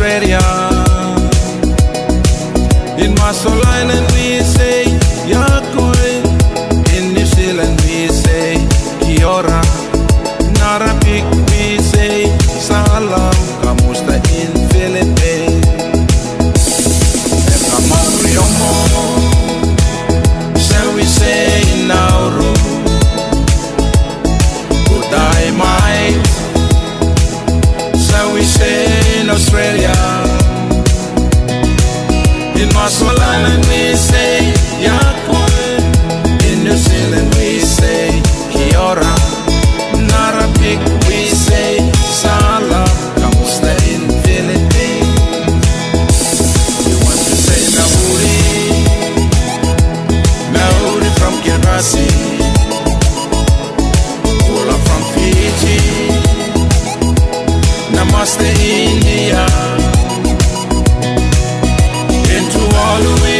Radio in Marceline Selassie Cola from Fiji Namaste India. Into all the way.